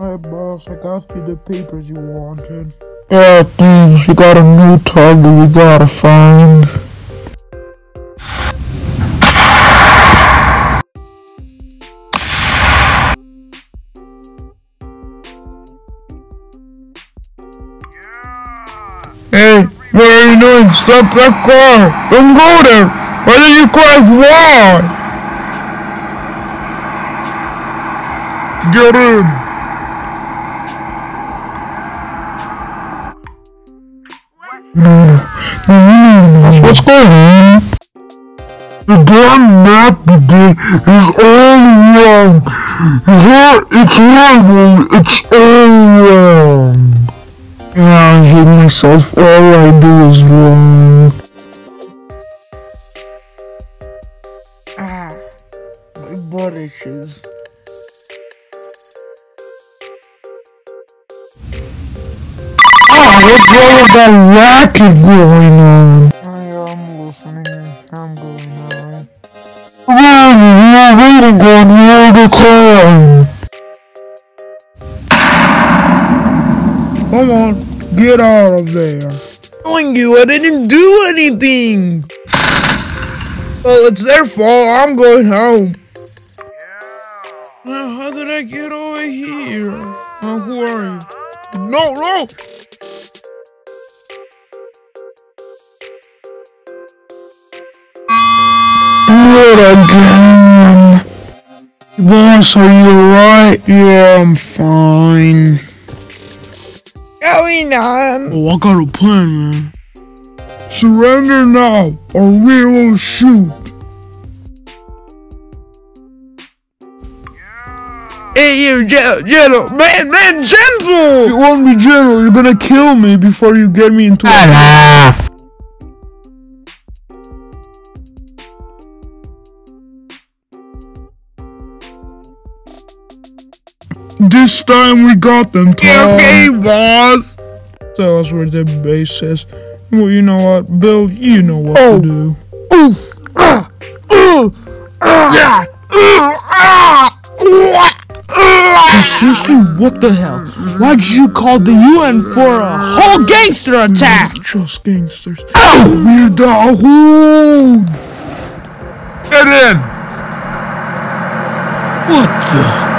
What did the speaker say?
Alright, boss, I got you the papers you wanted. Yeah, thanks. You got a new target we gotta find. Hey, what are you doing? Stop that car! Don't go there! Why did you crash? Why? Get in! No, no, no. What's going on? The damn map did is all wrong. It's wrong. It's all wrong. Yeah, I hate myself. All I do is wrong. Ah, my butt itches. Ah, what's all of that racket going on? I am listening. I'm going on. Man, you're waiting on all the time. Come on, get out of there. Telling you, I didn't do anything. Well, it's their fault. I'm going home. Uh, how did I get over here? Who are you? No, no! It again. Boss, are you alright? Yeah, I'm fine. Going on. Oh, I got a plan, man. Surrender now, or we will shoot. Hey, you, gentle, gentle, man, man, gentle! You won't be gentle. You're gonna kill me before you get me into a... This time we got them, Tom. Okay, boss. Tell us where the base is. Well, you know what, Bill? You know what Oh. to do. Oof. Ah. Ooh. Ah. Yeah. Ooh. Ah. What? Ah. What the hell? Why did you call the UN for a whole gangster attack? Just gangsters. We're the hood. Get in. What the?